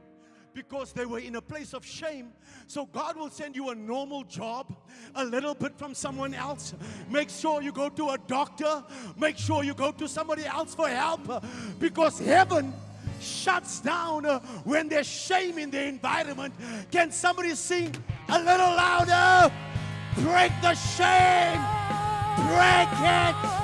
because they were in a place of shame. So God will send you a normal job, a little bit from someone else. Make sure you go to a doctor, make sure you go to somebody else for help because heaven shuts down uh, when there's shame in the environment. Can somebody sing a little louder? Break the shame, break it.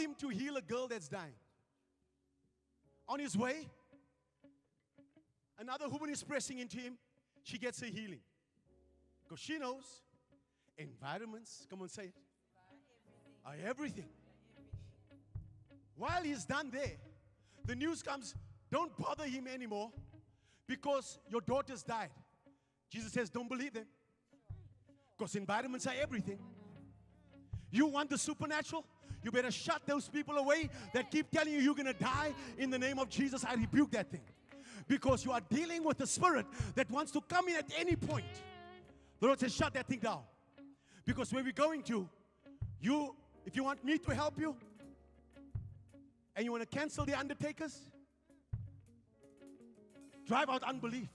Him to heal a girl that's dying. On his way, another woman is pressing into him. She gets a healing. Because she knows environments, come on, say it, are everything. While he's done there, the news comes don't bother him anymore because your daughter's died. Jesus says, don't believe them. Because environments are everything. You want the supernatural? You better shut those people away that keep telling you you're going to die. In the name of Jesus, I rebuke that thing. Because you are dealing with a spirit that wants to come in at any point. The Lord says, shut that thing down. Because where we're going to, you, if you want me to help you, and you want to cancel the undertakers, drive out unbelief.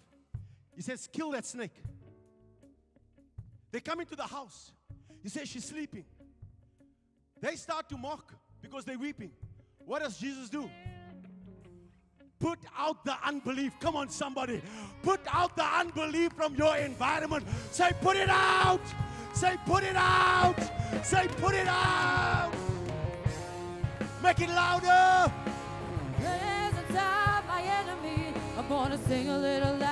He says, kill that snake. They come into the house. He says, she's sleeping. They start to mock because they're weeping. What does Jesus do? Put out the unbelief. Come on, somebody. Put out the unbelief from your environment. Say, put it out. Say, put it out. Say, put it out. Make it louder. Presence of my enemy. I'm gonna sing a little louder.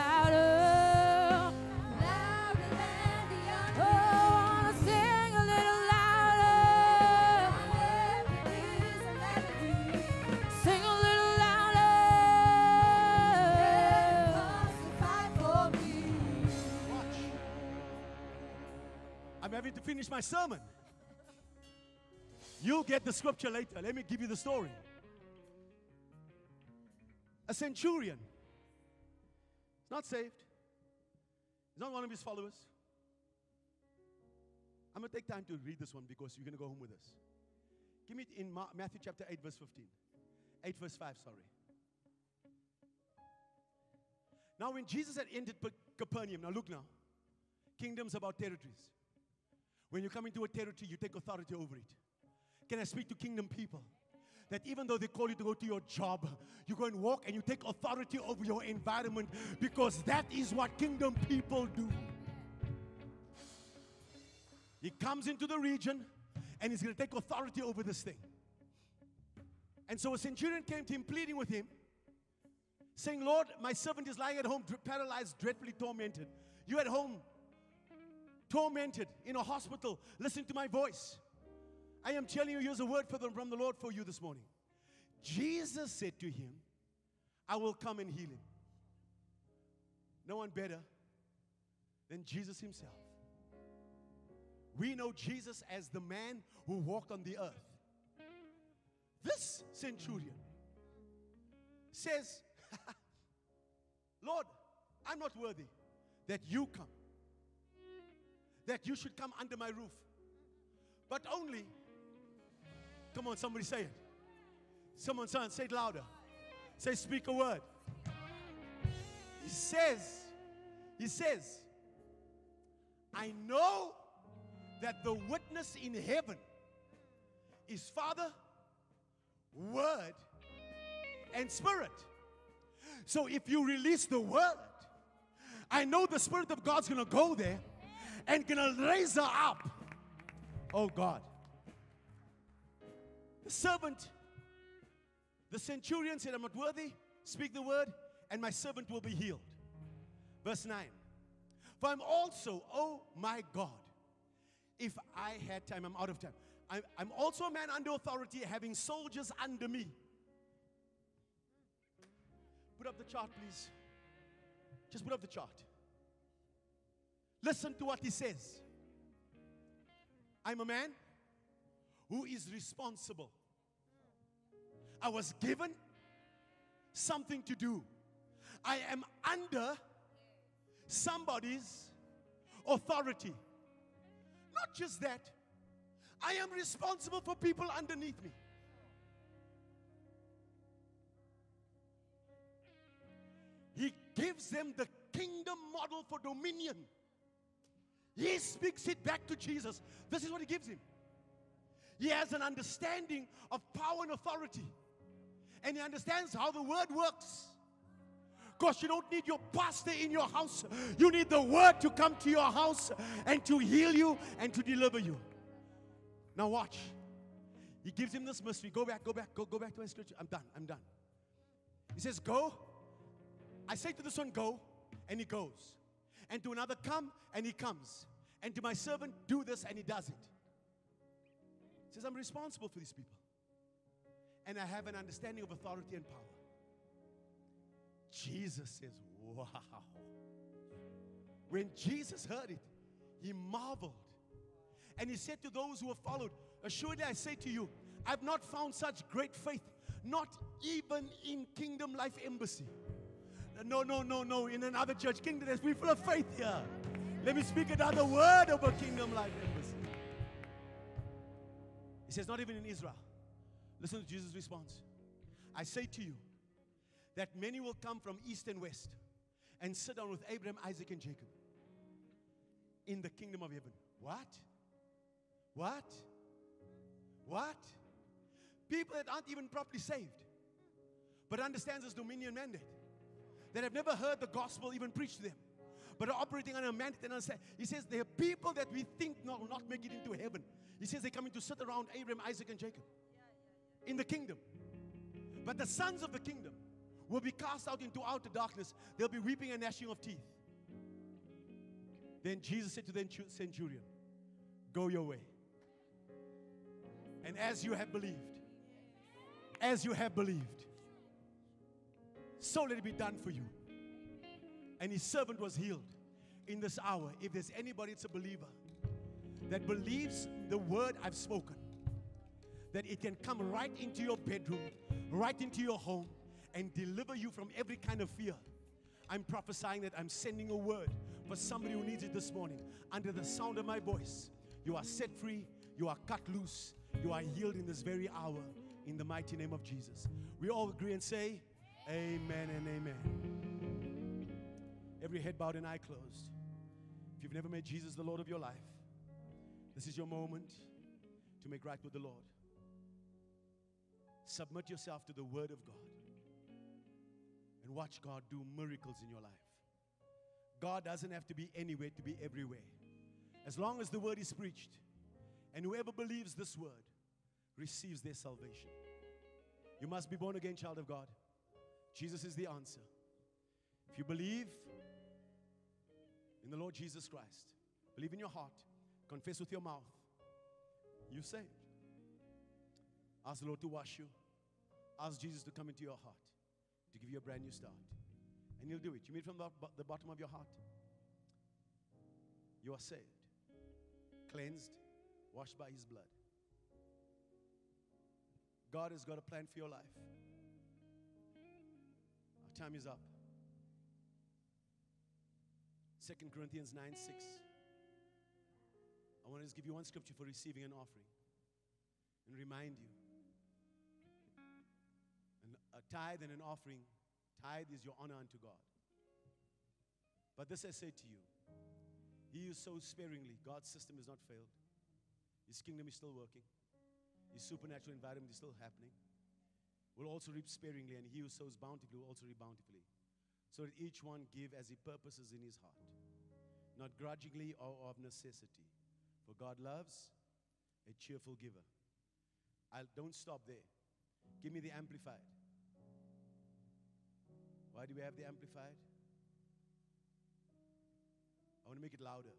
Finish my sermon. You'll get the scripture later. Let me give you the story. A centurion. He's not saved. He's not one of his followers. I'm going to take time to read this one because you're going to go home with us. Give me it in Ma- Matthew chapter 8, verse 15. 8, verse 5, sorry. Now, when Jesus had entered Capernaum, now look now, kingdom's about territories. When you come into a territory, you take authority over it. Can I speak to kingdom people? That even though they call you to go to your job, you go and walk and you take authority over your environment because that is what kingdom people do. He comes into the region and he's going to take authority over this thing. And so a centurion came to him, pleading with him, saying, Lord, my servant is lying at home, paralyzed, dreadfully tormented. You at home, tormented in a hospital, listen to my voice. I am telling you, here's a word for from the Lord for you this morning. Jesus said to him, I will come and heal him. No one better than Jesus himself. We know Jesus as the man who walked on the earth. This centurion says, Lord, I'm not worthy that you come, that you should come under my roof, but only, come on, somebody say it. Someone, son, say it louder. Say, speak a word. He says, He says, I know that the witness in heaven is Father, Word, and Spirit. So if you release the Word, I know the Spirit of God's gonna go there and gonna raise her up. Oh God. The servant, the centurion said, I'm not worthy, speak the word, and my servant will be healed. Verse 9. For I'm also, oh my God, if I had time, I'm out of time. I'm, I'm also a man under authority, having soldiers under me. Put up the chart, please. Just put up the chart. Listen to what he says. I'm a man who is responsible. I was given something to do. I am under somebody's authority. Not just that, I am responsible for people underneath me. He gives them the kingdom model for dominion. He speaks it back to Jesus. This is what he gives him. He has an understanding of power and authority, and he understands how the word works. Because you don't need your pastor in your house, you need the word to come to your house and to heal you and to deliver you. Now, watch. He gives him this mystery. Go back, go back, go, go back to my scripture. I'm done, I'm done. He says, Go. I say to this one, Go, and he goes. And to another, Come, and he comes. And to my servant, Do this, and he does it. He says, I'm responsible for these people. And I have an understanding of authority and power. Jesus says, Wow. When Jesus heard it, he marveled. And he said to those who have followed, Assuredly I say to you, I've not found such great faith, not even in Kingdom Life Embassy. No, no, no, no, in another church. Kingdom, there's people of faith here. Let me speak another word over Kingdom Life Embassy. He says, Not even in Israel. Listen to Jesus' response. I say to you that many will come from east and west and sit down with Abraham, Isaac, and Jacob in the kingdom of heaven. What? What? What? People that aren't even properly saved, but understands his dominion mandate, that have never heard the gospel even preached to them, but are operating on a mandate and understand. He says there are people that we think will not make it into heaven. He says they're coming to sit around Abraham, Isaac, and Jacob in the kingdom. But the sons of the kingdom will be cast out into outer darkness. They'll be weeping and gnashing of teeth. Then Jesus said to the centurion, Go your way. And as you have believed, as you have believed, so let it be done for you. And his servant was healed in this hour. If there's anybody that's a believer that believes the word I've spoken, that it can come right into your bedroom, right into your home, and deliver you from every kind of fear. I'm prophesying that I'm sending a word for somebody who needs it this morning. Under the sound of my voice, you are set free, you are cut loose, you are healed in this very hour in the mighty name of Jesus. We all agree and say, Amen and amen. Every head bowed and eye closed. If you've never made Jesus the Lord of your life, this is your moment to make right with the Lord. Submit yourself to the Word of God and watch God do miracles in your life. God doesn't have to be anywhere to be everywhere. As long as the Word is preached, and whoever believes this Word receives their salvation. You must be born again, child of God. Jesus is the answer. If you believe in the Lord Jesus Christ, believe in your heart, confess with your mouth, you're saved. Ask the Lord to wash you. Ask Jesus to come into your heart, to give you a brand new start. And He'll do it. You mean from the, the bottom of your heart? You are saved, cleansed, washed by His blood. God has got a plan for your life. Time is up. 2 Corinthians 9 6. I want to just give you one scripture for receiving an offering and remind you. And a tithe and an offering, tithe is your honor unto God. But this I say to you He is so sparingly, God's system has not failed, His kingdom is still working, His supernatural environment is still happening. Will also reap sparingly, and he who sows bountifully will also reap bountifully. So that each one give as he purposes in his heart, not grudgingly or of necessity. For God loves a cheerful giver. I don't stop there. Give me the amplified. Why do we have the amplified? I want to make it louder.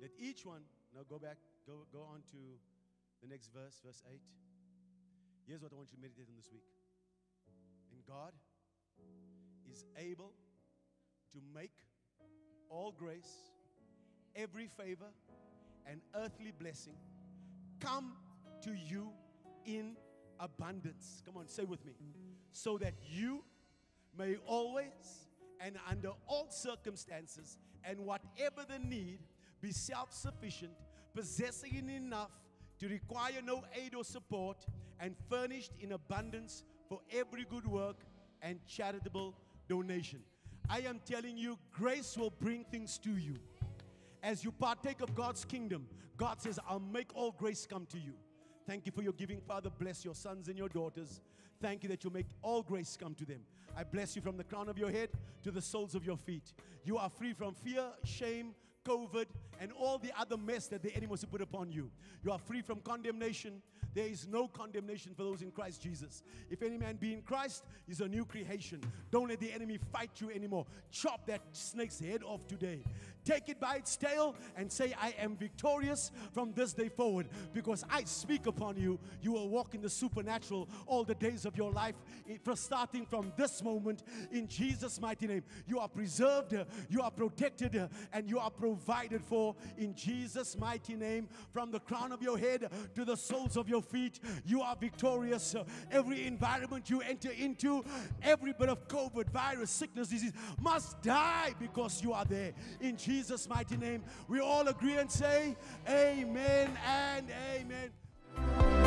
Let each one now go back, go, go on to the next verse, verse 8. Here's what I want you to meditate on this week. And God is able to make all grace, every favor, and earthly blessing come to you in abundance. Come on, say with me. So that you may always and under all circumstances and whatever the need be self sufficient, possessing enough to require no aid or support, and furnished in abundance for every good work and charitable donation. I am telling you, grace will bring things to you. As you partake of God's kingdom, God says, I'll make all grace come to you. Thank you for your giving, Father. Bless your sons and your daughters. Thank you that you make all grace come to them. I bless you from the crown of your head to the soles of your feet. You are free from fear, shame, COVID, and all the other mess that the enemy wants to put upon you. You are free from condemnation. There is no condemnation for those in Christ Jesus. If any man be in Christ, he's a new creation. Don't let the enemy fight you anymore. Chop that snake's head off today. Take it by its tail and say, I am victorious from this day forward because I speak upon you. You will walk in the supernatural all the days of your life, eh, for starting from this moment in Jesus' mighty name. You are preserved, you are protected, and you are provided for in Jesus' mighty name. From the crown of your head to the soles of your feet, you are victorious. Every environment you enter into, every bit of COVID, virus, sickness, disease must die because you are there. In Jesus' mighty name. We all agree and say, Amen and Amen.